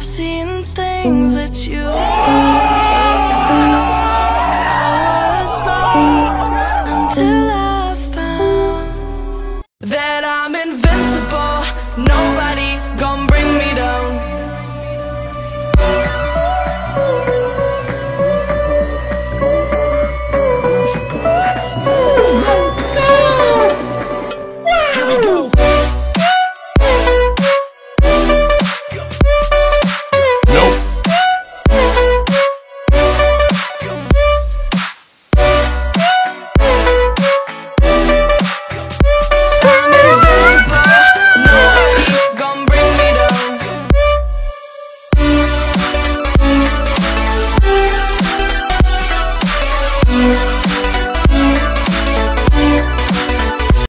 I've seen things that you I was lost until I found That I'm invincible.